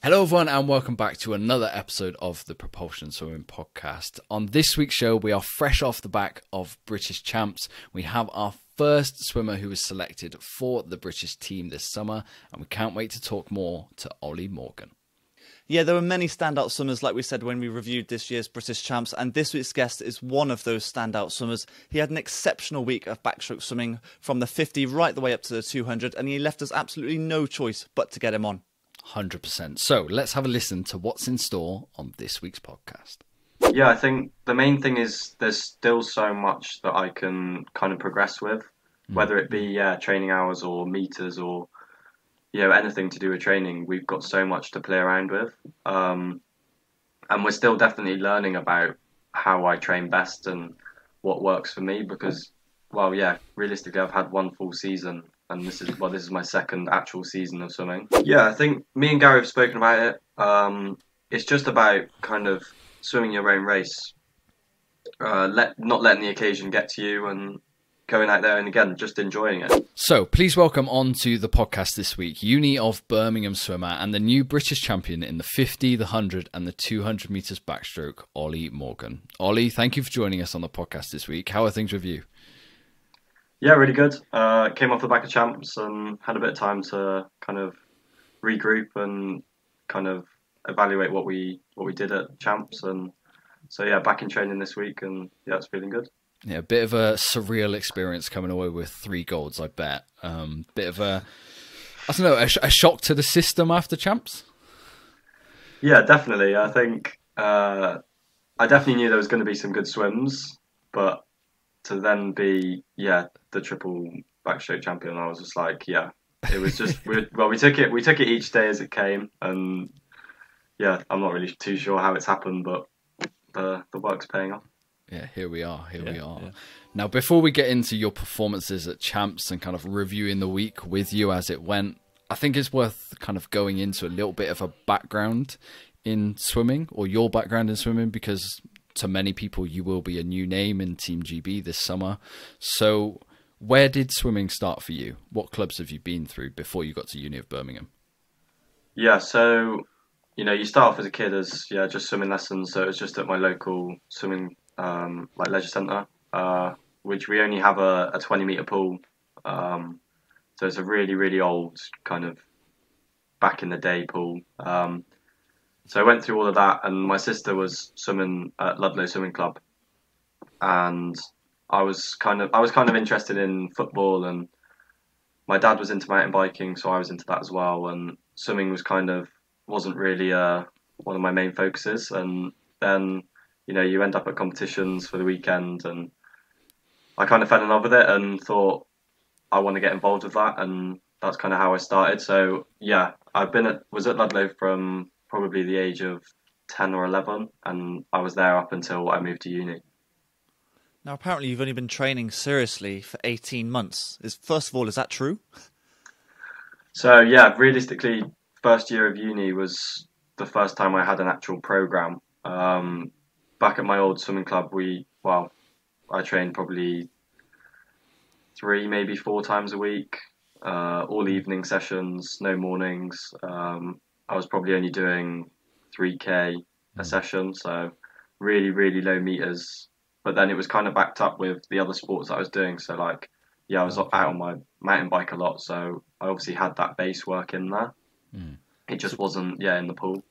Hello, everyone, and welcome back to another episode of the Propulsion Swimming Podcast. On this week's show, we are fresh off the back of British champs. We have our first swimmer who was selected for the British team this summer, and we can't wait to talk more to Ollie Morgan. Yeah, there were many standout swimmers, like we said when we reviewed this year's British champs, and this week's guest is one of those standout swimmers. He had an exceptional week of backstroke swimming from the 50 right the way up to the 200, and he left us absolutely no choice but to get him on. 100%. So let's have a listen to what's in store on this week's podcast. Yeah, I think the main thing is there's still so much that I can kind of progress with, whether it be yeah, training hours or meters or you know anything to do with training. We've got so much to play around with, um, and we're still definitely learning about how I train best and what works for me. Because, well, yeah, realistically, I've had one full season, and this is well, this is my second actual season of swimming. Yeah, I think me and Gary have spoken about it. Um, it's just about kind of swimming your own race, uh, let not letting the occasion get to you, and going out there and again just enjoying it. So, please welcome on to the podcast this week Uni of Birmingham swimmer and the new British champion in the 50, the 100, and the 200 metres backstroke, Ollie Morgan. Ollie, thank you for joining us on the podcast this week. How are things with you? Yeah, really good. Uh, came off the back of champs and had a bit of time to kind of regroup and kind of evaluate what we what we did at champs and so yeah, back in training this week and yeah, it's feeling good. Yeah, a bit of a surreal experience coming away with three golds, I bet. Um, bit of a, I don't know, a, sh- a shock to the system after champs. Yeah, definitely. I think uh, I definitely knew there was going to be some good swims, but to then be yeah the triple backstroke champion, I was just like yeah, it was just we, well we took it we took it each day as it came, and yeah, I'm not really too sure how it's happened, but the the work's paying off. Yeah, here we are. Here we are. yeah. Now, before we get into your performances at champs and kind of reviewing the week with you as it went, I think it's worth kind of going into a little bit of a background in swimming or your background in swimming because to many people you will be a new name in Team GB this summer. So, where did swimming start for you? What clubs have you been through before you got to Uni of Birmingham? Yeah, so you know, you start off as a kid as yeah, just swimming lessons. So it was just at my local swimming um, like leisure centre, uh, which we only have a, a 20 metre pool. Um, so it's a really really old kind of back in the day pool. Um, so I went through all of that, and my sister was swimming at Ludlow Swimming Club, and I was kind of I was kind of interested in football and my dad was into mountain biking, so I was into that as well. And swimming was kind of wasn't really uh, one of my main focuses. And then you know you end up at competitions for the weekend, and I kind of fell in love with it and thought I want to get involved with that, and that's kind of how I started. So yeah, I've been at was at Ludlow from probably the age of ten or eleven, and I was there up until I moved to uni. Now, apparently, you've only been training seriously for 18 months. Is First of all, is that true? So yeah, realistically, first year of uni was the first time I had an actual program. Um, back at my old swimming club, we well, I trained probably three, maybe four times a week, uh, all evening sessions, no mornings. Um, I was probably only doing three k a hmm. session, so really, really low meters. But then it was kind of backed up with the other sports that I was doing. So like, yeah, I was out on my mountain bike a lot, so I obviously had that base work in there. Hmm. It just wasn't, yeah, in the pool.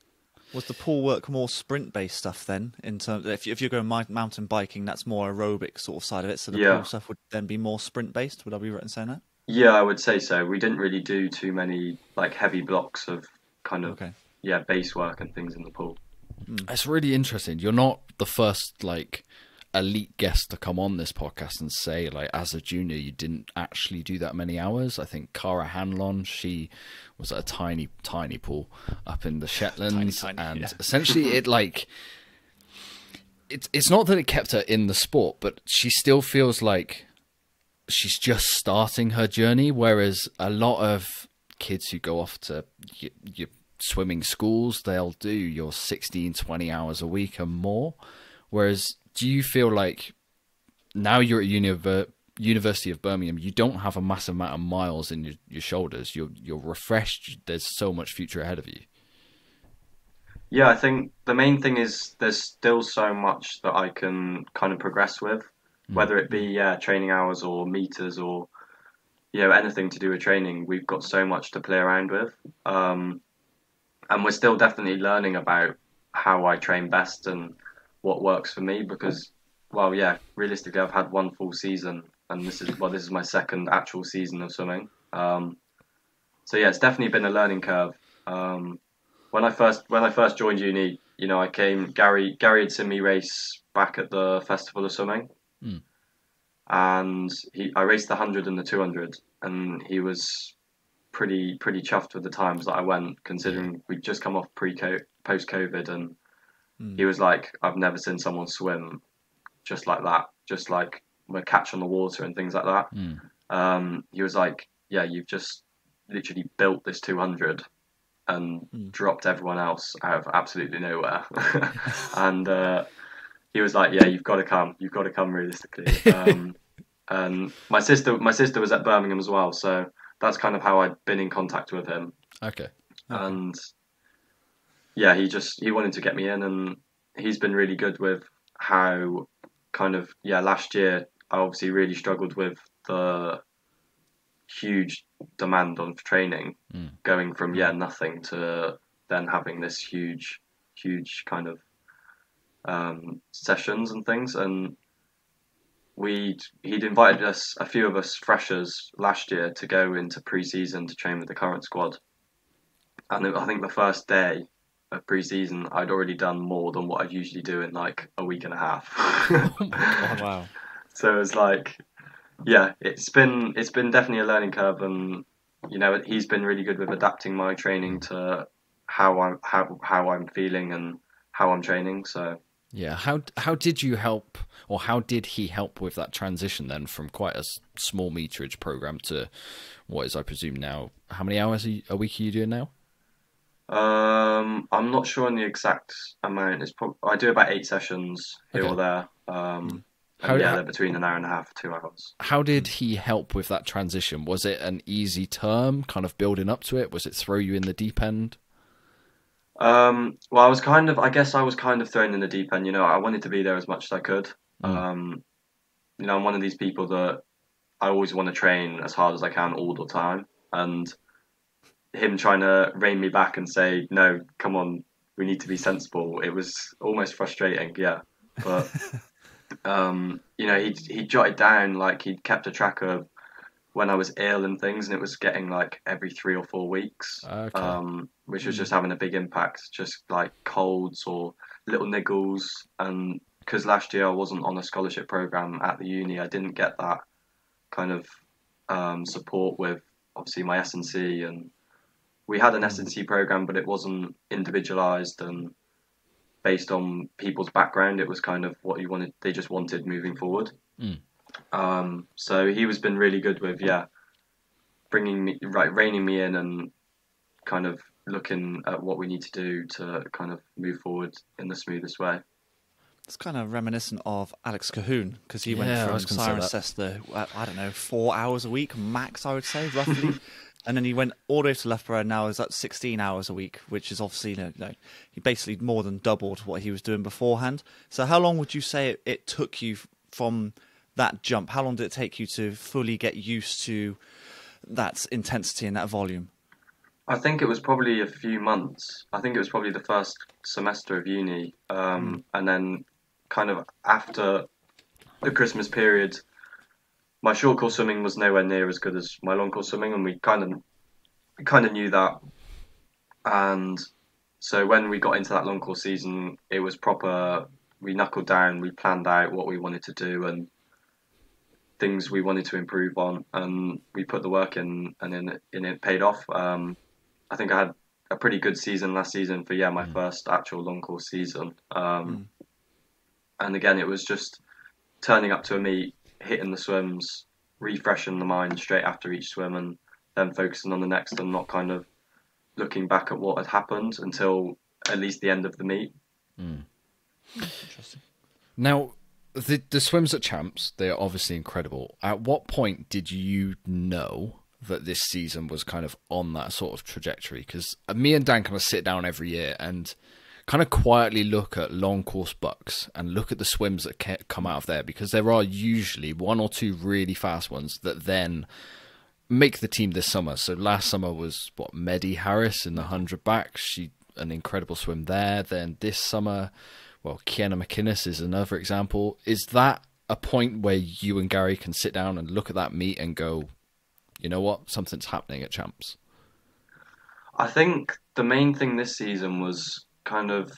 Was the pool work more sprint based stuff then? In terms, if, you, if you're going mountain biking, that's more aerobic sort of side of it. So the Yeah. pool stuff would then be more sprint based. Would I be right in saying that? Yeah, I would say so. We didn't really do too many like heavy blocks of kind of Okay. yeah base work and things in the pool. Hmm. It's really interesting. You're not the first like elite guest to come on this podcast and say like as a junior you didn't actually do that many hours. I think Kara Hanlon, she was at a tiny, tiny pool up in the Shetlands, tiny, and yeah. essentially it like it's it's not that it kept her in the sport, but she still feels like she's just starting her journey. Whereas a lot of kids who go off to y- your swimming schools, they'll do your 16, 20 hours a week and more. Whereas, do you feel like now you're at Univer- University of Birmingham, you don't have a massive amount of miles in your, your shoulders. You're you're refreshed. There's so much future ahead of you. Yeah, I think the main thing is there's still so much that I can kind of progress with, hmm. whether it be yeah training hours or meters or you know anything to do with training. We've got so much to play around with, um, and we're still definitely learning about how I train best and what works for me. Because, well, yeah, realistically, I've had one full season, and this is well, this is my second actual season of swimming. Um, so yeah, it's definitely been a learning curve. Um, when I first when I first joined uni, you know, I came Gary Gary had seen me race back at the festival of swimming, Mm. and he I raced the hundred and the two hundred, and he was pretty pretty chuffed with the times that I went, considering we'd just come off pre post COVID, and he was like, I've never seen someone swim just like that, just like with catch on the water and things like that. Mm. Um, he was like, yeah, you've just literally built this 200 and Mm. dropped everyone else out of absolutely nowhere. and uh, he was like, yeah, you've got to come. You've got to come realistically. Um, and my sister, my sister was at Birmingham as well, so that's kind of how I'd been in contact with him. Okay. And yeah, he just he wanted to get me in, and he's been really good with how kind of yeah. Last year, I obviously really struggled with the huge demand on training, Mm. going from yeah nothing to then having this huge, huge kind of um, sessions and things. And we he'd invited us, a few of us freshers last year, to go into pre-season to train with the current squad. And I think the first day of pre-season, I'd already done more than what I'd usually do in like a week and a half. Oh, wow. So it was like, yeah, it's been it's been definitely a learning curve, and you know he's been really good with adapting my training to how I'm how how I'm feeling and how I'm training. So Yeah. How how did you help, or how did he help with that transition then from quite a small meterage program to what is, I presume now, how many hours a, a week are you doing now? um, I'm not sure on the exact amount. It's prob- I do about eight sessions here Okay. or there. Um, How- yeah, how- they're between an hour and a half, two hours. How did he help with that transition? Was it an easy term, kind of building up to it? Was it throw you in the deep end? Um, well, I was kind of, I guess I was kind of thrown in the deep end. You know, I wanted to be there as much as I could. Mm. Um, you know, I'm one of these people that I always want to train as hard as I can all the time. And him trying to rein me back and say, no, come on, we need to be sensible. It was almost frustrating, yeah. But, um, you know, he he jotted down, like, he kept a track of when I was ill and things, and it was getting like every three or four weeks Okay. um, which was just having a big impact, just like colds or little niggles. And because last year I wasn't on a scholarship program at the uni, I didn't get that kind of um, support with obviously my S and we had an S and C program, but it wasn't individualized and based on people's background. It was kind of what you wanted. They just wanted moving forward. Mm. Um, so he was been really good with yeah, bringing me right, reining me in and kind of looking at what we need to do to kind of move forward in the smoothest way. It's kind of reminiscent of Alex Cahoon because he Yeah, went from was gonna Cirencester, uh, I don't know, four hours a week max, I would say, roughly. and then he went all the way to Loughborough and now is at 16 hours a week, which is obviously, you know, he basically more than doubled what he was doing beforehand. So, how long would you say it, it took you from that jump? How long did it take you to fully get used to that intensity and that volume? I think it was probably a few months. I think it was probably the first semester of uni, um, and then kind of after the Christmas period, my short course swimming was nowhere near as good as my long course swimming, and we kind of kind of knew that. And so when we got into that long course season, it was proper. We knuckled down. We planned out what we wanted to do and things we wanted to improve on, and we put the work in, and then it, and it paid off. Um, I think I had a pretty good season last season for yeah my first actual long course season. Um, And again, it was just turning up to a meet, hitting the swims, refreshing the mind straight after each swim, and then focusing on the next, and not kind of looking back at what had happened until at least the end of the meet. Interesting. Now, the the swims at Champs, they are obviously incredible. At what point did you know that this season was kind of on that sort of trajectory? Because uh, me and Dan kind of sit down every year and kind of quietly look at long course BUCS and look at the swims that come out of there because there are usually one or two really fast ones that then make the team this summer. So last summer was what Medi Harris in the hundred back. She an incredible swim there. Then this summer, well, Keanna MacInnes is another example. Is that a point where you and Gary can sit down and look at that meet and go, you know what, something's happening at Champs? I think the main thing this season was kind of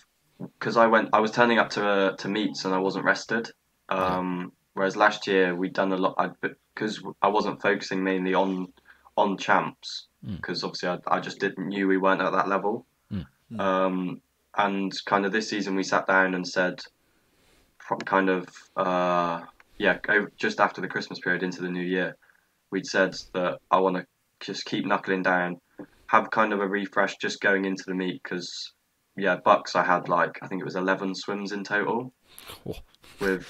because I went, I was turning up to uh, to meets and I wasn't rested. Um, whereas last year we'd done a lot because I wasn't focusing mainly on on champs because mm. obviously I, I just didn't knew we weren't at that level. Mm. Um, and kind of this season we sat down and said, kind of uh, yeah, just after the Christmas period into the new year, we'd said that I want to just keep knuckling down, have kind of a refresh just going into the meet because yeah, BUCS I had like I think it was eleven swims in total oh. with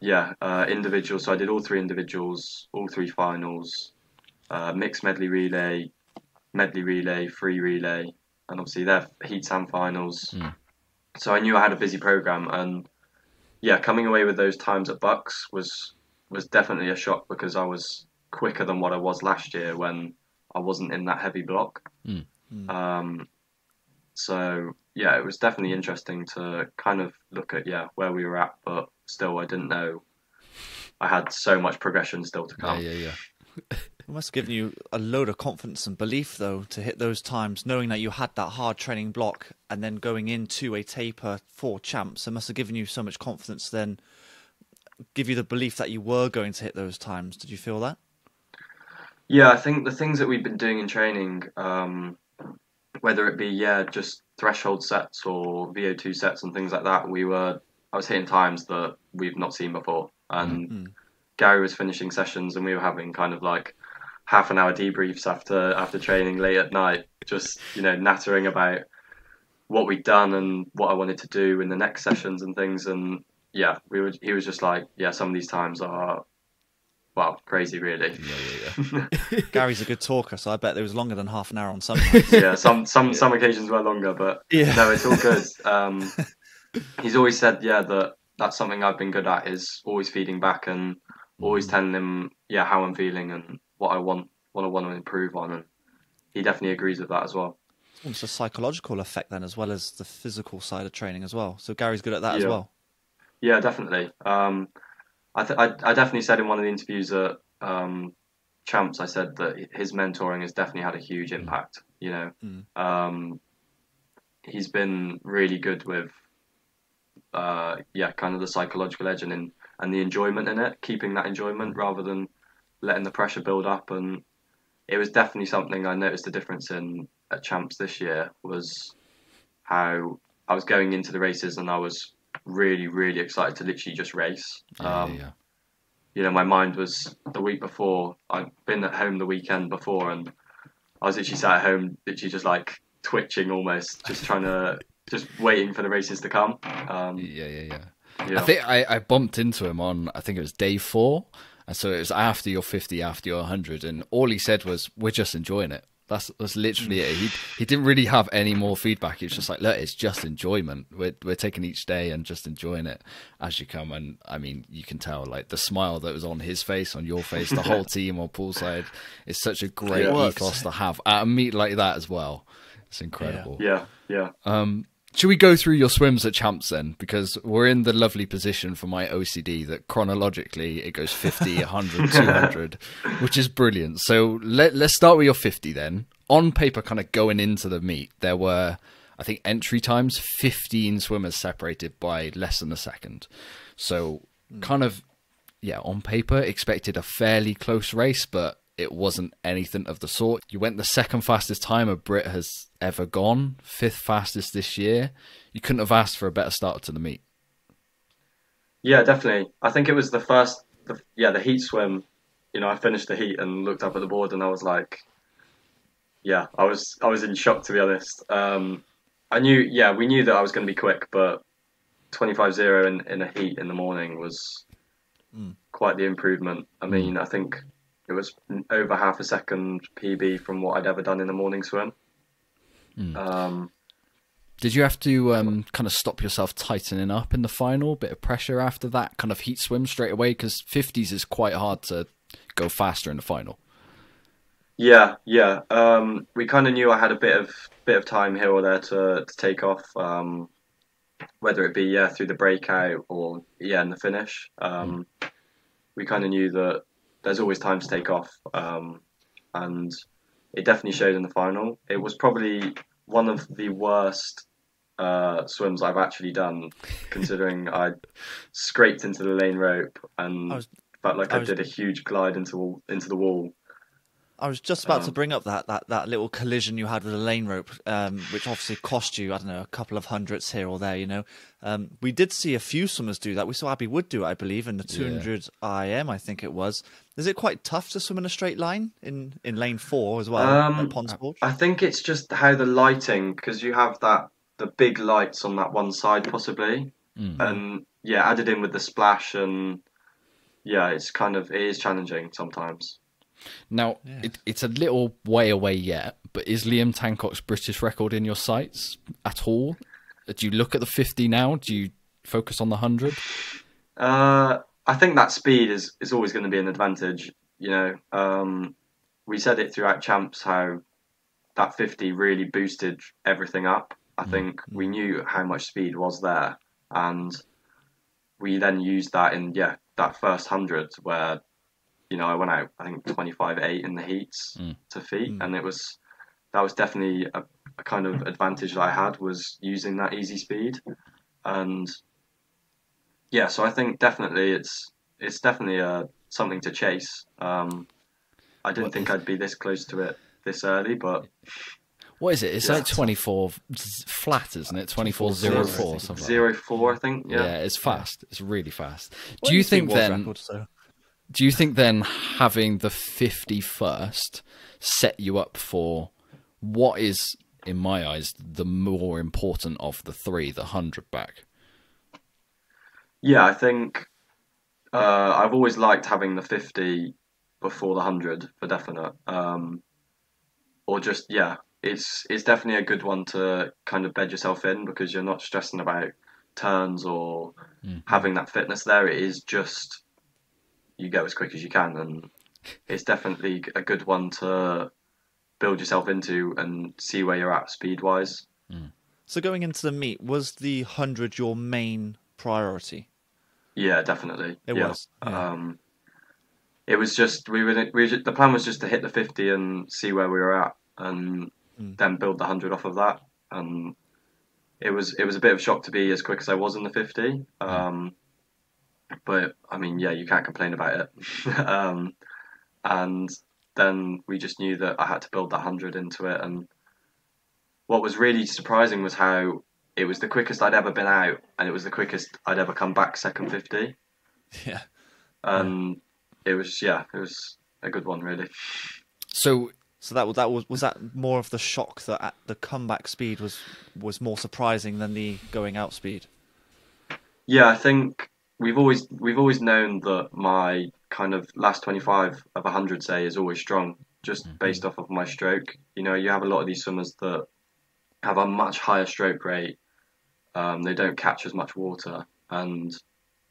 yeah uh, individuals. So I did all three individuals, all three finals, uh, mixed medley relay, medley relay, free relay, and obviously they're heats and finals. Mm. So I knew I had a busy program, and yeah, coming away with those times at BUCS was was definitely a shock because I was quicker than what I was last year when I wasn't in that heavy block. Mm. Um, so yeah, it was definitely interesting to kind of look at yeah where we were at, but still I didn't know I had so much progression still to come. Yeah, yeah, yeah. It must have given you a load of confidence and belief, though, to hit those times, knowing that you had that hard training block and then going into a taper for champs. It must have given you so much confidence then, give you the belief that you were going to hit those times. Did you feel that? Yeah, I think the things that we've been doing in training, um, whether it be, yeah, just threshold sets or VO2 sets and things like that, we were, I was hitting times that we've not seen before. And mm-hmm. Gary was finishing sessions and we were having kind of like, half an hour debriefs after after training late at night, just you know nattering about what we'd done and what I wanted to do in the next sessions and things. And yeah, we were. He was just like, yeah, some of these times are. Well, crazy, really. Yeah, yeah, yeah. Gary's a good talker, so I bet there was longer than half an hour on some. yeah, some some some occasions were longer, but yeah. no, it's all good. Um, he's always said, yeah, that that's something I've been good at is always feeding back and always mm. telling him, yeah, how I'm feeling and what I want, what I want to improve on, and he definitely agrees with that as well. It's a psychological effect then, as well as the physical side of training as well. So Gary's good at that yeah. as well. Yeah, definitely. Um, I, th- I, I definitely said in one of the interviews at um, Champs, I said that his mentoring has definitely had a huge mm. impact. You know, mm. um, he's been really good with, uh, yeah, kind of the psychological edge and in, and the enjoyment in it, keeping that enjoyment rather than letting the pressure build up, and it was definitely something I noticed the difference in at champs this year was how I was going into the races and I was really really excited to literally just race. Yeah, um, yeah. You know, my mind was the week before. I'd been at home the weekend before, and I was literally sat at home, literally just like twitching almost, just trying to, just waiting for the races to come. Um, yeah, yeah, yeah. Yeah. I think I, I bumped into him on I think it was day four, and so it was after your 50, after your 100. And all he said was, we're just enjoying it. That's that's literally it. He he didn't really have any more feedback. He was just like, look, it's just enjoyment. We're we're taking each day and just enjoying it as you come. And I mean, you can tell like the smile that was on his face, on your face, the whole team on poolside. It's such a great yeah, ethos to have at a meet like that as well. It's incredible. Yeah, yeah. yeah. Um, should we go through your swims at champs then? Because we're in the lovely position for my OCD that chronologically it goes 50, 100, 200, which is brilliant. So let, let's start with your 50 then. On paper, kind of going into the meet, there were, I think, entry times 15 swimmers separated by less than a second. So, mm. kind of, yeah, on paper, expected a fairly close race, but it wasn't anything of the sort. You went the second fastest time a Brit has ever gone, fifth fastest this year. You couldn't have asked for a better start to the meet. Yeah, definitely. I think it was the first, the, yeah, the heat swim. You know, I finished the heat and looked up at the board, and I was like, yeah, I was I was in shock to be honest. Um, I knew, yeah, we knew that I was going to be quick, but 25-0 in, in a heat in the morning was mm. quite the improvement. I mean, I think it was over half a second PB from what I'd ever done in a morning swim. Mm. Um, Did you have to um, kind of stop yourself tightening up in the final? Bit of pressure after that kind of heat swim straight away because 50s is quite hard to go faster in the final. Yeah, yeah. Um, we kind of knew I had a bit of bit of time here or there to, to take off, um, whether it be yeah through the breakout or yeah in the finish. Um, we kind of knew that there's always time to take off, um, and it definitely showed in the final. It was probably one of the worst uh, swims I've actually done, considering I scraped into the lane rope and was- felt like I I, was- did a huge glide into into the wall. I was just about to Um, bring up that, that, that little collision you had with the lane rope, um, which obviously cost you, I don't know, a couple of hundredths here or there, you know. Um, we did see a few swimmers do that. We saw Abbie Wood do it, I believe, in the 200 IM, I think it was. Is it quite tough to swim in a straight line in, in lane four as well Um, at Ponds Forge? I think it's just how the lighting, because you have that the big lights on that one side possibly, and yeah, added in with the splash and yeah, it's kind of it is challenging sometimes. Now, Yeah. it, it's a little way away yet, but is Liam Tancock's British record in your sights at all? Do you look at the 50 now? Do you focus on the 100? Uh, I think that speed is is always going to be an advantage. You know, um, we said it throughout champs how that 50 really boosted everything up. I think we knew how much speed was there, and we then used that in yeah that first hundred where you know I went out I think 25 8 in the heats Mm. to feet, and it was that was definitely a, a kind of advantage that I had was using that easy speed, and yeah, so I think definitely it's it's definitely uh, something to chase. Um, I didn't What think is- I'd be this close to it this early, but What is it? It's Yeah. like 24 flat, isn't it? 2404, something like zero four, I think. Yeah. Yeah, it's fast. It's really fast. Well, Do you think then? record, so- Do you think then having the fifty first set you up for what is, in my eyes, the more important of the three, the 100 back? Yeah, I think uh, I've always liked having the 50 before the 100 for definite. Um, or just, yeah, it's it's definitely a good one to kind of bed yourself in because you're not stressing about turns or having that fitness there. It is just you go as quick as you can, and it's definitely a good one to build yourself into and see where you're at speed wise. So going into the meet, was the 100 your main priority? Yeah, definitely. It yeah. was, yeah. Um, it was just we were, we were the plan was just to hit the fifty and see where we were at, and Mm. then build the hundred off of that. And it was it was a bit of a shock to be as quick as I was in the fifty. Um, but I mean, yeah, you can't complain about it. um, and then we just knew that I had to build that hundred into it. And what was really surprising was how it was the quickest I'd ever been out, and it was the quickest I'd ever come back second fifty Yeah. Um, and it was yeah, it was a good one really. So So that was that was was that more of the shock that at the comeback speed was was more surprising than the going out speed. Yeah, I think we've always we've always known that my kind of last twenty five of hundred say is always strong, just mm-hmm. based off of my stroke. You know, you have a lot of these swimmers that have a much higher stroke rate. Um, they don't catch as much water, and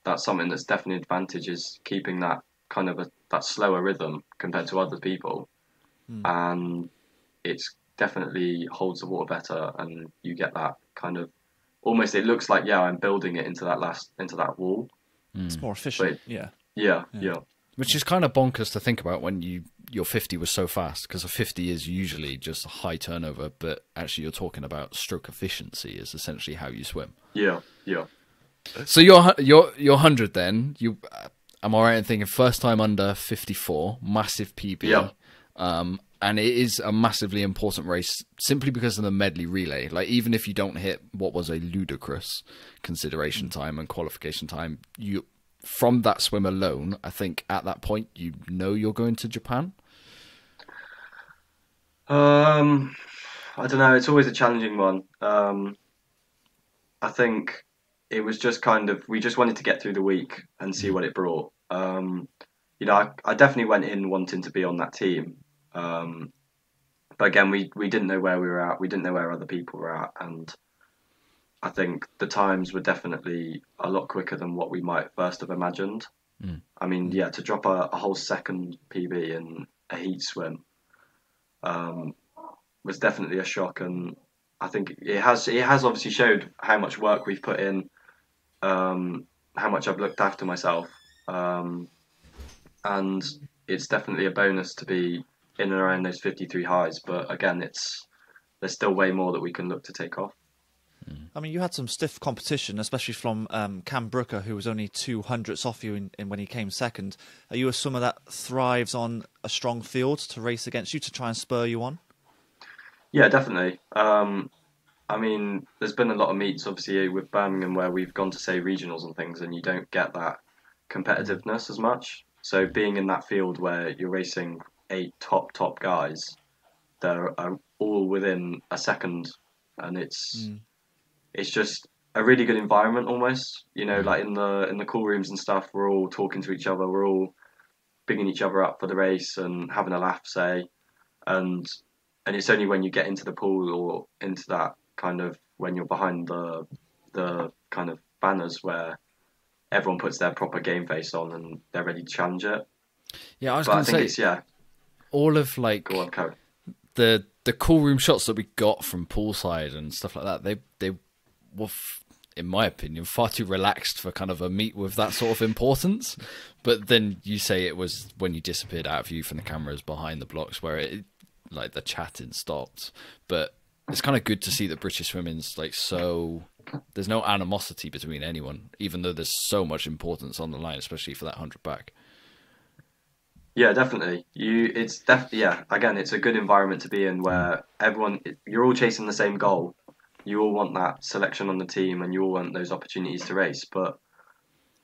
that's something that's definitely an advantage is keeping that kind of a that slower rhythm compared to other people, and it's definitely holds the water better, and you get that kind of almost. It looks like yeah, I'm building it into that last into that wall. It's more efficient. Wait. Yeah. Yeah, yeah, Which is kind of bonkers to think about when you your 50 was so fast because a 50 is usually just a high turnover, but actually you're talking about stroke efficiency is essentially how you swim. yeah, yeah. So your your your 100 then, you uh, am I right in thinking first time under 54, massive PB. Yeah. Um and it is a massively important race simply because of the medley relay. Like even if you don't hit what was a ludicrous consideration time and qualification time, you from that swim alone, I think at that point you know you're going to Japan. Um, I don't know. It's always a challenging one. Um, I think it was just kind of we just wanted to get through the week and see what it brought. Um, you know, I, I definitely went in wanting to be on that team, um, but again, we we didn't know where we were at. We didn't know where other people were at, and I think the times were definitely a lot quicker than what we might first have imagined. Mm. I mean, yeah, to drop a, a whole second PB in a heat swim um, was definitely a shock, and I think it has it has obviously showed how much work we've put in, um, how much I've looked after myself, um, and it's definitely a bonus to be in and around those 53 highs. But again, it's there's still way more that we can look to take off. I mean, you had some stiff competition, especially from um, Cam Brooker, who was only two hundredths off you in, in when he came second. Are you a swimmer that thrives on a strong field to race against you to try and spur you on? Yeah, definitely. Um, I mean, there's been a lot of meets, obviously, with Birmingham where we've gone to say regionals and things, and you don't get that competitiveness as much. So being in that field where you're racing eight top top guys, they're all within a second, and it's Mm. It's just a really good environment almost. You know, mm. like in the in the cool rooms and stuff, we're all talking to each other, we're all bigging each other up for the race and having a laugh, say, and and it's only when you get into the pool or into that kind of when you're behind the the kind of banners where everyone puts their proper game face on and they're ready to challenge it. Yeah, I was going to think say it's yeah, all of like on, the the cool room shots that we got from poolside and stuff like that. They they f- in my opinion, far too relaxed for kind of a meet with that sort of importance. But then you say it was when you disappeared out of view from the cameras behind the blocks where it like the chatting stopped. But it's kind of good to see that British women's like so. There's no animosity between anyone, even though there's so much importance on the line, especially for that hundred back. Yeah, definitely. You, it's def, yeah. Again, it's a good environment to be in where everyone, you're all chasing the same goal. You all want that selection on the team, and you all want those opportunities to race. But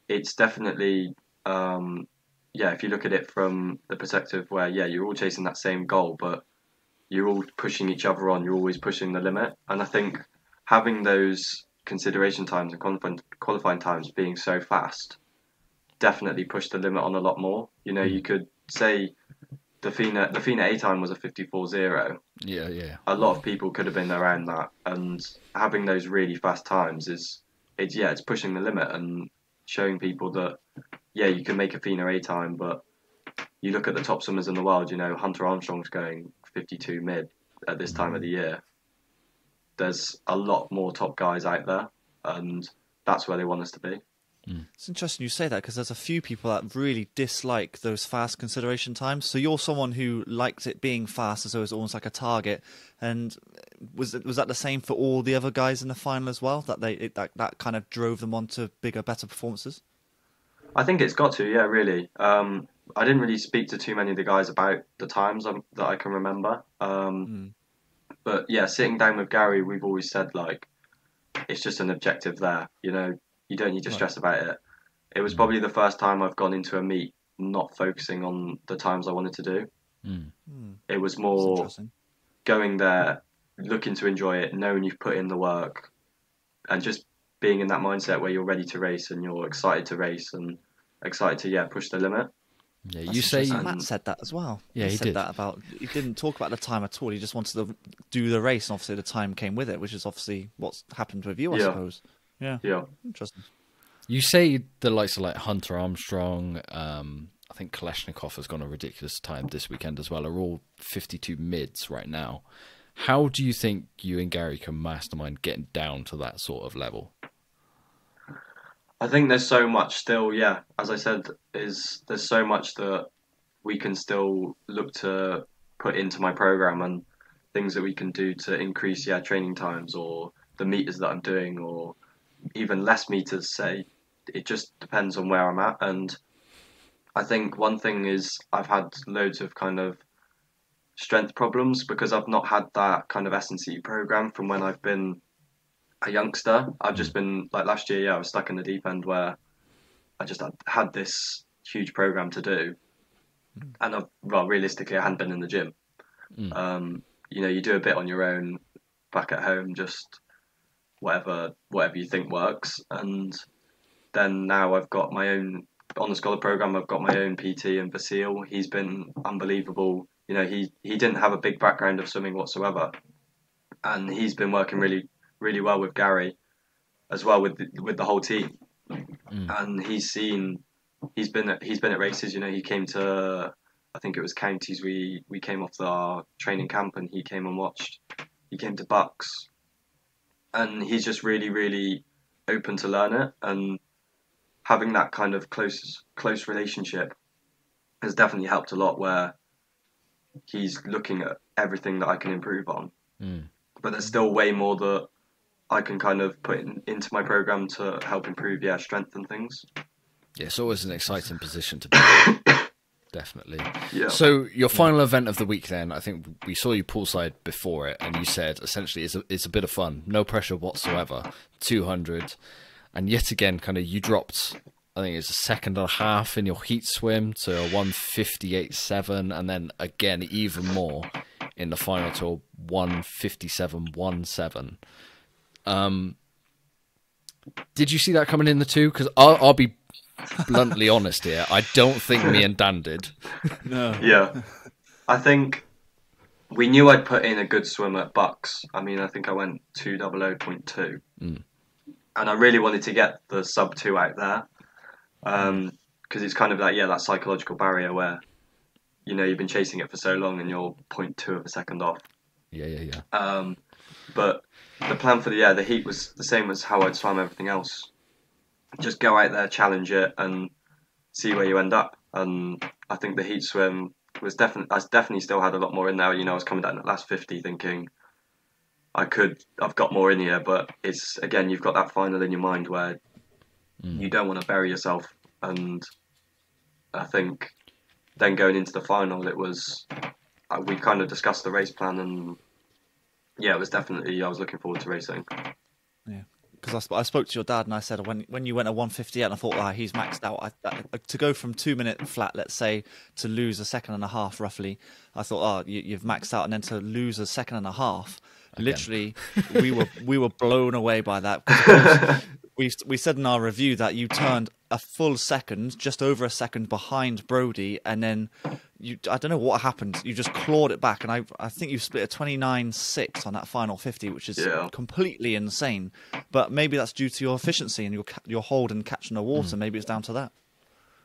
it's definitely, um, yeah. If you look at it from the perspective where, yeah, you're all chasing that same goal, but you're all pushing each other on. You're always pushing the limit, and I think having those consideration times and qualifying, qualifying times being so fast definitely pushed the limit on a lot more. You know, you could say the Fina the Fina A time was a 54.0. Yeah, yeah. A lot of people could have been around that, and having those really fast times is it's yeah, it's pushing the limit and showing people that yeah, you can make a Fina A time, but you look at the top swimmers in the world. You know, Hunter Armstrong's going 52 mid at this time of the year. There's a lot more top guys out there, and that's where they want us to be. It's interesting you say that because there's a few people that really dislike those fast consideration times. So you're someone who likes it being fast, as though it's almost like a target. And was it, was that the same for all the other guys in the final as well? That they it, that that kind of drove them on to bigger, better performances. I think it's got to, yeah, really. Um, I didn't really speak to too many of the guys about the times um, that I can remember. Um, But yeah, sitting down with Gary, we've always said like, it's just an objective there. You know, you don't need to Right. stress about it. It was probably the first time I've gone into a meet not focusing on the times I wanted to do. Mm. It was more going there, looking to enjoy it, knowing you've put in the work, and just being in that mindset where you're ready to race and you're excited to race and excited to yeah push the limit. Yeah, That's you say interesting. Matt said that as well. Yeah, he said did. that about. He didn't talk about the time at all. He just wanted to do the race, and obviously the time came with it, which is obviously what's happened with you, I Yeah. suppose. Yeah, Yeah. interesting. You say the likes of like Hunter Armstrong, um, I think Kolesnikov has gone a ridiculous time this weekend as well, are all 52 mids right now. How do you think you and Gary can mastermind getting down to that sort of level? I think there's so much still, yeah. As I said, is there's so much that we can still look to put into my program and things that we can do to increase, yeah, training times or the meters that I'm doing or even less meters. Say, it just depends on where I'm at. And I think one thing is I've had loads of kind of strength problems because I've not had that kind of S and C program from when I've been a youngster. I've just been like last year. Yeah, I was stuck in the deep end where I just had, had this huge program to do, and I've, well, realistically, I hadn't been in the gym. Mm. Um, you know, you do a bit on your own back at home, just whatever whatever you think works, and then now I've got my own on the scholar program. I've got my own PT and Vasile. He's been unbelievable. You know, he he didn't have a big background of swimming whatsoever, and he's been working really really well with Gary. as well with the, with the whole team, mm. and he's seen he's been at, he's been at races. You know, he came to I think it was counties. We we came off our training camp and he came and watched. He came to BUCS, and he's just really really open to learn it and having that kind of close close relationship has definitely helped a lot. Where he's looking at everything that I can improve on, mm. but there's still way more that I can kind of put in, into my program to help improve, yeah, strength and things. Yeah, it's always an exciting position to be in. Definitely. Yeah. So your final event of the week, then I think we saw you poolside before it, and you said essentially it's a it's a bit of fun, no pressure whatsoever. Two hundred, and yet again, kind of you dropped. I think it's a second and a half in your heat swim to a one fifty eight seven, and then again even more in the final to a one fifty seven one seven. Um, did you see that coming in the two? Because I'll, I'll be bluntly honest here. I don't think me and Dan did. No. Yeah. I think we knew I'd put in a good swim at BUCS. I mean, I think I went 200.2. Mm. And I really wanted to get the sub 2 out there. Because it's kind of like, yeah, that psychological barrier where, you know, you've been chasing it for so long and you're 0.2 of a second off. Yeah, yeah, yeah. Um, but the plan for the yeah the heat was the same as how I'd swam everything else. Just go out there, challenge it, and see where you end up. And I think the heat swim was definitely I definitely still had a lot more in there. You know, I was coming down at last fifty, thinking I could I've got more in here, but it's again you've got that final in your mind where you don't want to bury yourself. And I think then going into the final, it was uh, we kind of discussed the race plan and yeah, it was definitely I was looking forward to racing. Because I, sp- I spoke to your dad and I said when when you went at 158 and I thought ah he's maxed out. I, I, to go from two minute flat let's say to lose a second and a half roughly I thought oh you, you've maxed out and then to lose a second and a half literally we were we were blown away by that 'cause of course, we we said in our review that you turned a full second just over a second behind Brodie and then you I don't know what happened you just clawed it back and I I think you split a 29-6 on that final 50 which is Yeah. completely insane. But maybe that's due to your efficiency and your your hold and catching the water. Maybe it's down to that.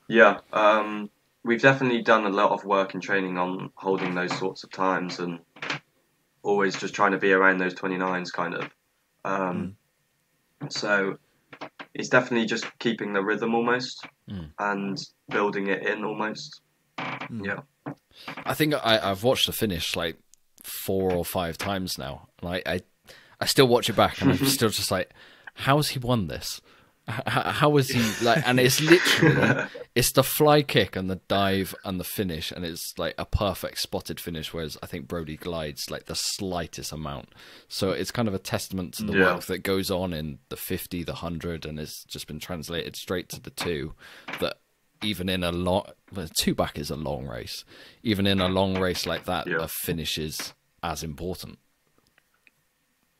Yeah, um, we've definitely done a lot of work in training on holding those sorts of times and always just trying to be around those 29s kind of. Um, So it's definitely just keeping the rhythm almost mm. and building it in almost. Mm. Yeah. I think I, I've watched the finish like four or five times now, and I, I, I still watch it back, and I'm still just like, how has he won this? H- h- how was he like? And it's literally it's the fly kick and the dive and the finish, and it's like a perfect spotted finish. Whereas I think Brodie glides like the slightest amount, so it's kind of a testament to the Yeah. work that goes on in the fifty, the hundred, and it's just been translated straight to the two. That even in a long well, two back is a long race. Even in a long race like that, Yeah. the finish is as important.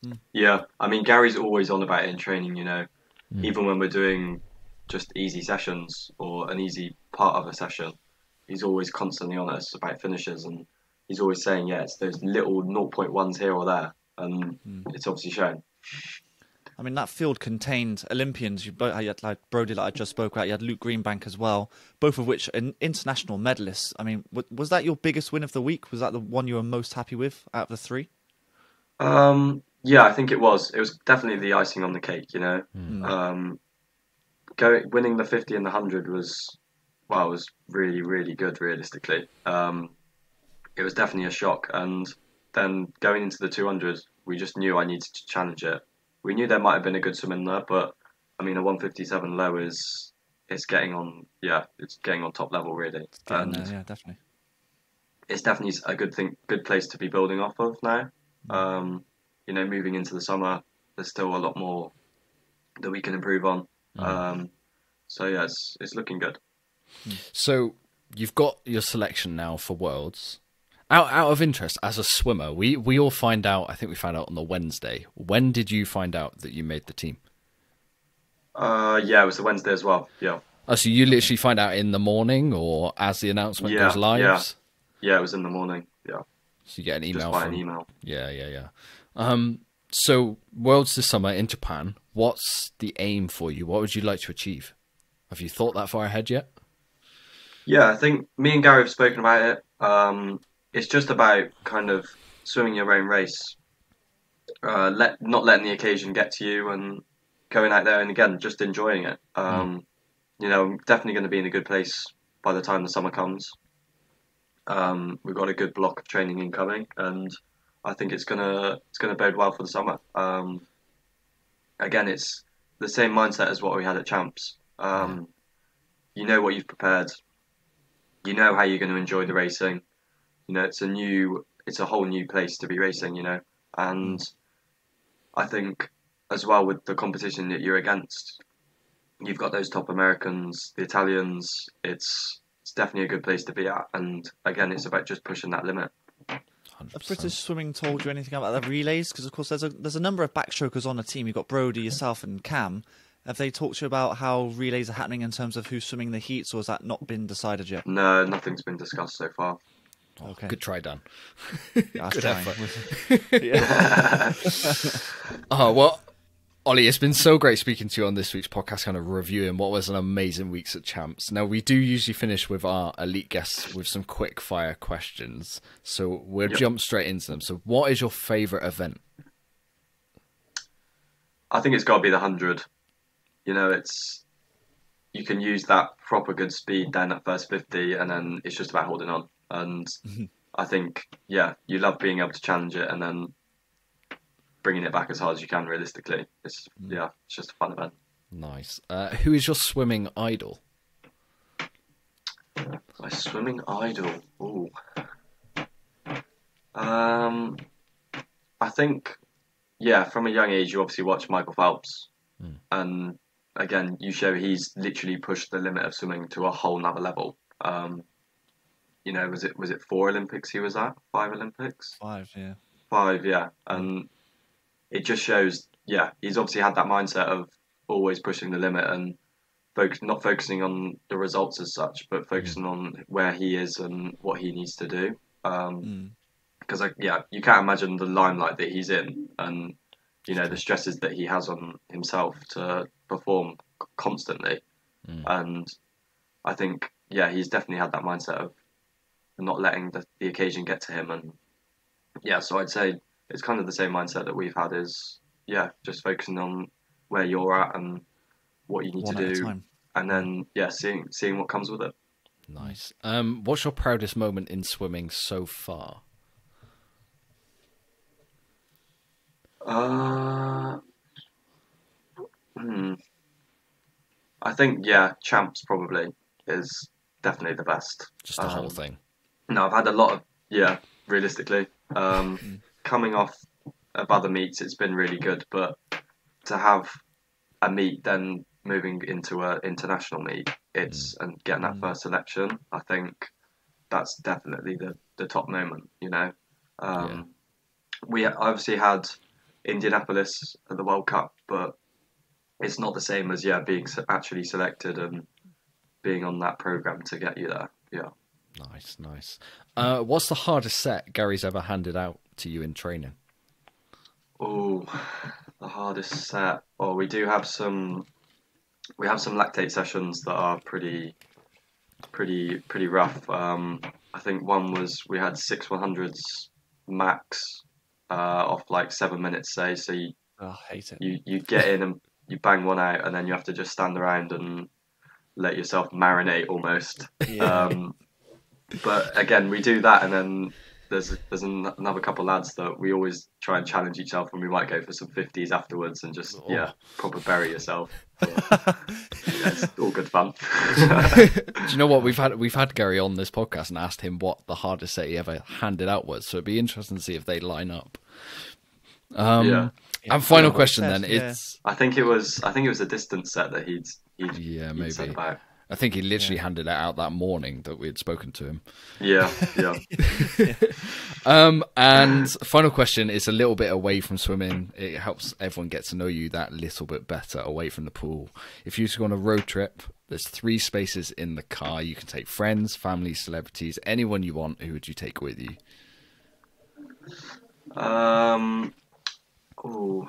Hmm. Yeah, I mean Gary's always on about it in training. You know, even when we're doing just easy sessions or an easy part of a session, he's always constantly on us about finishes, and he's always saying, "Yeah, it's those little 0.1s here or there," and it's obviously shown. I mean, that field contained Olympians. You had like Brodie, like I just spoke about. You had Luke Greenbank as well, both of which are international medalists. I mean, was that your biggest win of the week? Was that the one you were most happy with out of the three? Um, yeah, I think it was. It was definitely the icing on the cake. You know, um, going winning the 50 and the 100 was well, it was really really good. Realistically, um, it was definitely a shock. And then going into the 200, we just knew I needed to challenge it. We knew there might have been a good swim in there, but I mean, a 157 low is it's getting on. Yeah, it's getting on top level really. Getting And there, yeah, definitely. it's definitely a good thing, good place to be building off of now. Um, you know, moving into the summer, there's still a lot more that we can improve on. Um, so yeah, it's it's looking good. So you've got your selection now for Worlds. Out out of interest, as a swimmer, we we all find out. I think we found out on the Wednesday. When did you find out that you made the team? Uh, yeah, it was the Wednesday as well. Yeah, Oh, so you literally find out in the morning, or as the announcement Yeah, goes live. yeah. yeah, it was in the morning. Yeah, So you get an email. just by from an email. Yeah, yeah, yeah. Um, so Worlds this summer in Japan. what's the aim for you? What would you like to achieve? Have you thought that far ahead yet? Yeah, I think me and Gary have spoken about it. Um, it's just about kind of swimming your own race, uh, let not letting the occasion get to you, and going out there and again just enjoying it. Um, You know, I'm definitely going to be in a good place by the time the summer comes. Um, we've got a good block of training incoming, and I think it's gonna it's gonna bode well for the summer. Um, again, it's the same mindset as what we had at Champs. Um, you know what you've prepared. You know how you're going to enjoy the racing. You know, it's a new, it's a whole new place to be racing. You know, and I think as well with the competition that you're against, you've got those top Americans, the Italians. It's it's definitely a good place to be at. And again, it's about just pushing that limit. 100%. Have British Swimming told you anything about the relays? Because of course, there's a there's a number of backstrokers on the team. You've got Brodie, yourself, and Cam. Have they talked to you about how relays are happening in terms of who's swimming the heats, or has that not been decided yet? No, nothing's been discussed so far. Okay, Good try, Dan. I was good trying. yeah. Oh well, Ollie, it's been so great speaking to you on this week's podcast, kind of reviewing what was an amazing weeks at Champs. Now we do usually finish with our elite guests with some quick fire questions, so we'll Yep. jump straight into them. So, what is your favorite event? I think it's got to be the hundred. You know, it's you can use that proper good speed down at first fifty, and then it's just about holding on. And mm-hmm. I think, yeah, you love being able to challenge it, and then bringing it back as hard as you can. Realistically, it's yeah, it's just a fun event. Nice. Uh, who is your swimming idol? My swimming idol. Ooh. Um, I think, yeah, from a young age, you obviously watch Michael Phelps, and again, you show he's literally pushed the limit of swimming to a whole nother level. Um, you know, was it was it four Olympics he was at? Five Olympics? Five, yeah. Five, yeah, and it just shows. Yeah, he's obviously had that mindset of always pushing the limit and focus, not focusing on the results as such, but focusing on where he is and what he needs to do. Um, Mm. because like yeah, you can't imagine the limelight that he's in, and you know the stresses that he has on himself to perform constantly. And I think yeah, he's definitely had that mindset of not letting the, the occasion get to him, and yeah, so I'd say it's kind of the same mindset that we've had is yeah, just focusing on where you're at and what you need One to do, and then yeah, seeing seeing what comes with it. Nice. Um, what's your proudest moment in swimming so far? Uh, hmm. I think yeah, champs probably is definitely the best. Just the whole Um, thing. No, I've had a lot of yeah. Realistically, um, coming off of other meets, it's been really good. But to have a meet, then moving into a international meet, it's and getting that first selection, I think that's definitely the the top moment. You know, um, we obviously had Indianapolis at the World Cup, but it's not the same as yeah being actually selected and being on that program to get you there. Yeah. Nice, nice. Uh, what's the hardest set Gary's ever handed out to you in training? Oh, the hardest set. Oh, we do have some. We have some lactate sessions that are pretty, pretty, pretty rough. Um, I think one was we had six one hundreds max uh, off like seven minutes, say. So you, Oh, I hate it. you you get in and you bang one out, and then you have to just stand around and let yourself marinate almost. Yeah. Um, but again, we do that, and then there's there's an, another couple lads that we always try and challenge each other, and we might go for some fifties afterwards, and just yeah, proper bury yourself. Yeah, it's all good fun. Do you know what we've had? We've had Gary on this podcast and asked him what the hardest set he ever handed out was. So it'd be interesting to see if they line up. Um, yeah, and final question set, then. yeah. It's I think it was I think it was a distance set that he'd he'd, Yeah, he'd said maybe. about. I think he literally handed it out that morning that we had spoken to him. Yeah, yeah. Um, and final question is a little bit away from swimming. It helps everyone get to know you that little bit better away from the pool. If you were to go on a road trip, there's three spaces in the car. You can take friends, family, celebrities, anyone you want. Who would you take with you? Um, oh,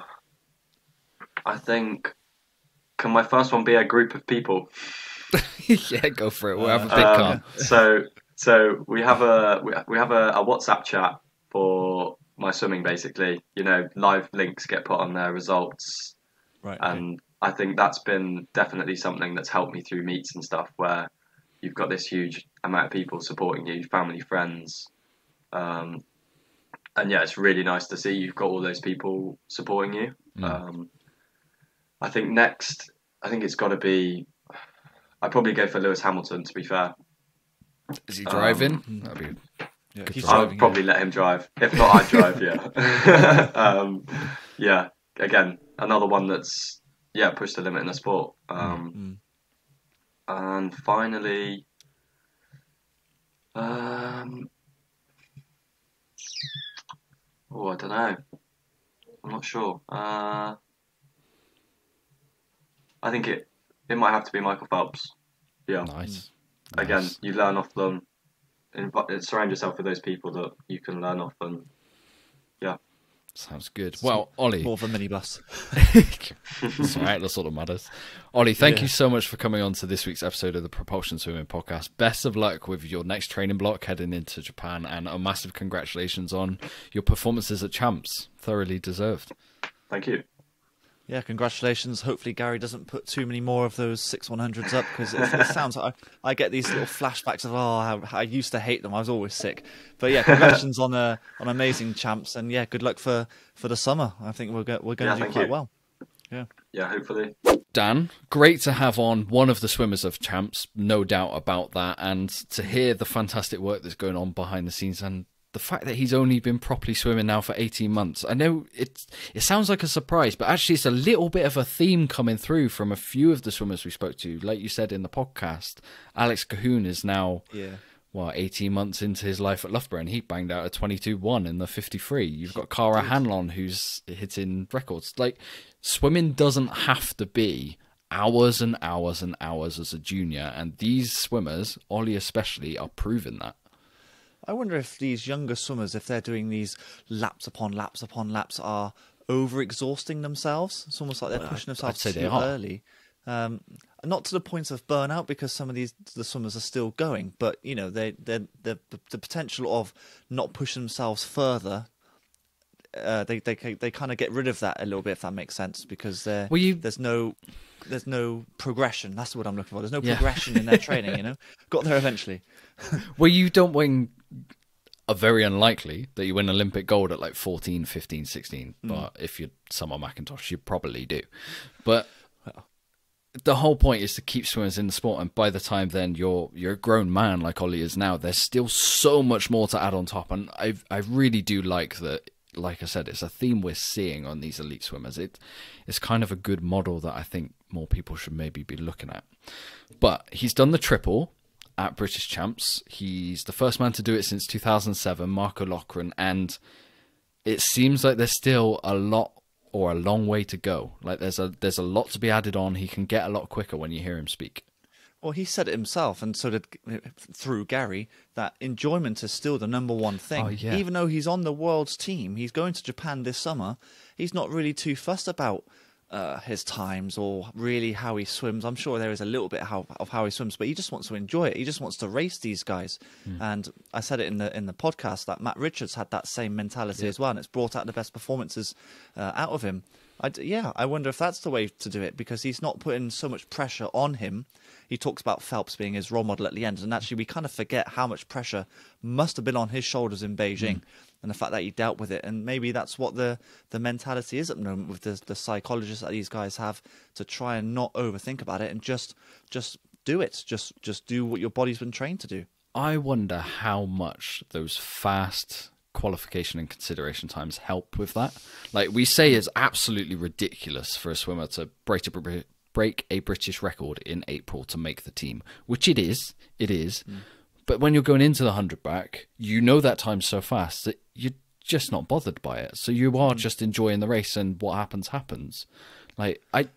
I think. Can my first one be a group of people? yeah, go for it. We'll have a big Um, car. so so we have a we, we have a, a WhatsApp chat for my swimming. Basically, you know, live links get put on their results, Right. and I think that's been definitely something that's helped me through meets and stuff where you've got this huge amount of people supporting you, family, friends, um, and yeah, it's really nice to see you've got all those people supporting you. Mm. Um, I think next, I think it's got to be. I'd probably go for Lewis Hamilton. To be fair, Is he driving? um, That'd be yeah, he's drive. I driving, would yeah. probably let him drive. If not, I'd drive. Yeah. um, yeah. Again, another one that's yeah pushed the limit in the sport. Um, Mm. And finally, um, oh, I don't know. I'm not sure. Uh, I think it it might have to be Michael Phelps. Yeah. nice. Again, Nice. you learn off them. Invi- surround yourself with those people that you can learn off, and yeah. Sounds good. Well, Ollie, More of a minibus. It's all right, that's all that matters. Ollie, thank Yeah. you so much for coming on to this week's episode of the Propulsion Swimming Podcast. Best of luck with your next training block heading into Japan, and a massive congratulations on your performances at Champs. Thoroughly deserved. thank you. Yeah, congratulations. Hopefully, Gary doesn't put too many more of those six 100s up because it, it sounds like I, I get these little flashbacks of, oh, how, how I used to hate them. I was always sick. But yeah, congratulations on uh, on amazing champs. And yeah, good luck for, for the summer. I think we're, go, we're going Yeah, to do quite you. well. Yeah. Yeah, hopefully. Dan, great to have on one of the swimmers of Champs, no doubt about that, and to hear the fantastic work that's going on behind the scenes and the fact that he's only been properly swimming now for 18 months. I know it it sounds like a surprise, but actually it's a little bit of a theme coming through from a few of the swimmers we spoke to. Like you said in the podcast, Alex Cahoon is now Yeah. what 18 months into his life at Loughborough and he banged out a 22-1 in the 53 you've got Kara Hanlon who's hitting records like swimming doesn't have to be hours and hours and hours as a junior and these swimmers Ollie especially are proving that I wonder if these younger swimmers, if they're doing these laps upon laps upon laps, are over exhausting themselves. It's almost like they're Well, pushing themselves I'd too early. Um, not to the point of burnout because some of these the swimmers are still going, but you know they they the the potential of not pushing themselves further. Uh, they they they kind of get rid of that a little bit if that makes sense because there Well, you- there's no there's no progression. That's what I'm looking for. There's no Yeah. progression in their training. You know, got there eventually. well you don't win are very unlikely that you win Olympic gold at like 14 15 16 hmm. but if you're Summer McIntosh you probably do. But the whole point is to keep swimmers in the sport and by the time then you're you're a grown man like Ollie is now there's still so much more to add on top. And I I really do like that like I said it's a theme we're seeing on these elite swimmers. It it's kind of a good model that I think more people should maybe be looking at. But he's done the triple at British Champs he's the first man to do it since 2007 Marco Loughran and it seems like there's still a lot or a long way to go. Like there's a there's a lot to be added on. He can get a lot quicker when you hear him speak. Well, he said it himself, and so did through Gary that enjoyment is still the number one thing. Oh, yeah. Even though he's on the world's team, he's going to Japan this summer. He's not really too fussed about uh, his times or really how he swims. I'm sure there is a little bit how, of how he swims, but he just wants to enjoy it. He just wants to race these guys. Hmm. And I said it in the in the podcast that Matt Richards had that same mentality as well, and it's brought out the best performances uh, out of him. I yeah, I wonder if that's the way to do it because he's not putting so much pressure on him. He talks about Phelps being his role model at the end, and actually, we kind of forget how much pressure must have been on his shoulders in Beijing, and the fact that he dealt with it. And maybe that's what the the mentality is at the moment with the the psychologists that these guys have to try and not overthink about it and just just do it, just just do what your body's been trained to do. I wonder how much those fast qualification and consideration times help with that. Like we say, it's absolutely ridiculous for a swimmer to break a break a British record in April to make the team, which it is. It is. Mm. But when you're going into the hundred back, you know that time's so fast that you're just not bothered by it. So you are hmm. just enjoying the race, and what happens happens. Like I,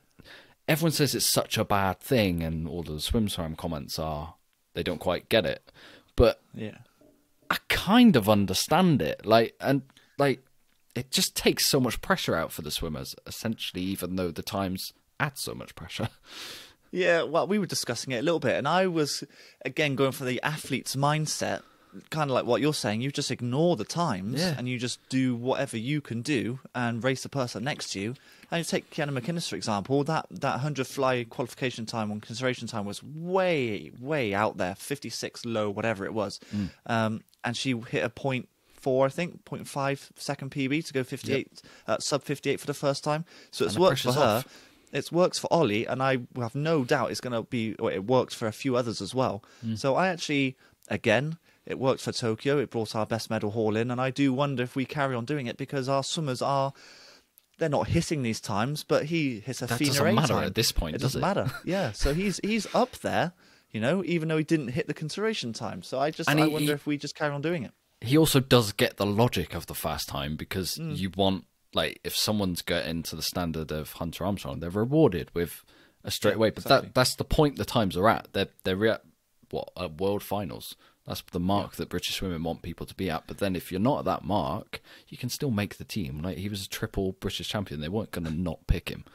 everyone says it's such a bad thing, and all the SwimSwam comments are they don't quite get it. But Yeah. I kind of understand it. Like and like it just takes so much pressure out for the swimmers. Essentially, even though the times add so much pressure. Yeah, well, we were discussing it a little bit, and I was again going for the athlete's mindset, kind of like what you're saying. You just ignore the times, Yeah. and you just do whatever you can do and race the person next to you. And you take Keanna MacInnes for example. That that hundred fly qualification time on consideration time was way way out there, fifty six low, whatever it was, Mm. um, and she hit a point four, I think, 0.5 second PB to go fifty eight, uh, sub fifty eight for the first time. So it's worked for her off. it works for Ollie, and I have no doubt it's going to be. Well, it works for a few others as well. Hmm. So I actually, again, it worked for Tokyo. It brought our best medal haul in, and I do wonder if we carry on doing it because our swimmers are. They're not hitting these times, but he hits a That FINA doesn't A matter time. at this point, It does doesn't it? matter. Yeah, so he's he's up there, you know, even though he didn't hit the consideration time. So I just And I he- wonder if we just carry on doing it. he also does get the logic of the fast time because Mm. you want like if someone's getting to the standard of Hunter Armstrong, they're rewarded with a straight away. But exactly. that that's the point the times are at. They're they're at what at world finals. That's the mark that British women want people to be at. But then if you're not at that mark, you can still make the team. Like he was a triple British champion. They weren't gonna not pick him.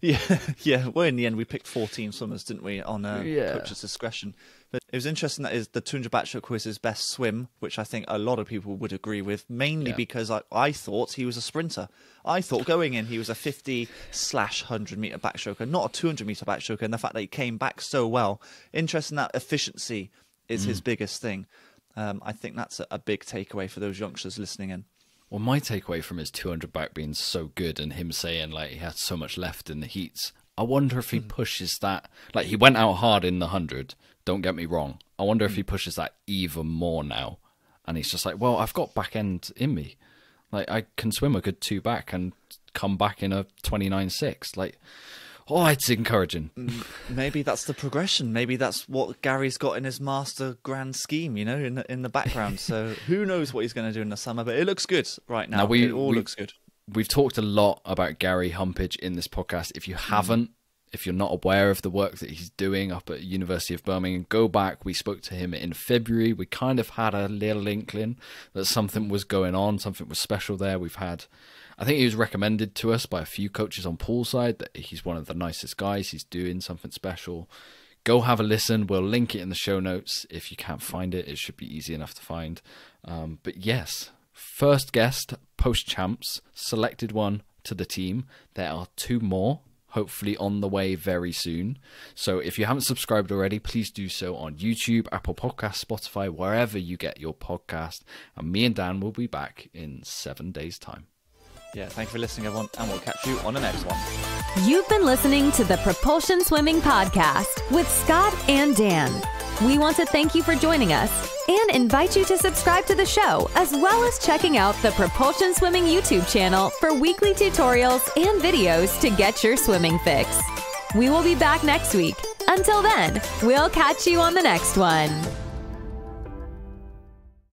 Yeah, yeah. Well, in the end, we picked 14 swimmers, didn't we, on uh, Yeah. coach's discretion. But it was interesting that is the 200 backstroke was his best swim, which I think a lot of people would agree with, mainly Yeah. because I, I thought he was a sprinter. I thought going in he was a 50 slash 100 meter backstroker, not a 200 meter backstroker. And the fact that he came back so well, interesting that efficiency is his mm. biggest thing. Um, I think that's a, a big takeaway for those youngsters listening in. Well, my takeaway from his 200 back being so good and him saying like he had so much left in the heats, I wonder if he hmm. pushes that. Like he went out hard in the 100, don't get me wrong. I wonder if he hmm. pushes that even more now. And he's just like, well, I've got back end in me. Like I can swim a good two back and come back in a 29.6. Like, oh, it's encouraging. maybe that's the progression. Maybe that's what Gary's got in his master grand scheme, you know, in the, in the background. So who knows what he's going to do in the summer? But it looks good right now. Now, we- it all we- looks good. we've talked a lot about Gary Humpage in this podcast. If you mm. haven't, if you're not aware of the work that he's doing up at University of Birmingham, go back. We spoke to him in February. We kind of had a little inkling that something was going on, something was special there. We've had, I think he was recommended to us by a few coaches on poolside that he's one of the nicest guys. He's doing something special. Go have a listen. We'll link it in the show notes. If you can't find it, it should be easy enough to find. Um, but yes, first guest, post champs, selected one to the team. There are two more, hopefully on the way very soon. So if you haven't subscribed already, please do so on YouTube, Apple Podcasts, Spotify, wherever you get your podcast. And me and Dan will be back in seven days' time. Yeah, thank you for listening, everyone, and we'll catch you on the next one. You've been listening to the Propulsion Swimming Podcast with Scott and Dan. We want to thank you for joining us and invite you to subscribe to the show, as well as checking out the Propulsion Swimming YouTube channel for weekly tutorials and videos to get your swimming fix. We will be back next week. Until then, we'll catch you on the next one.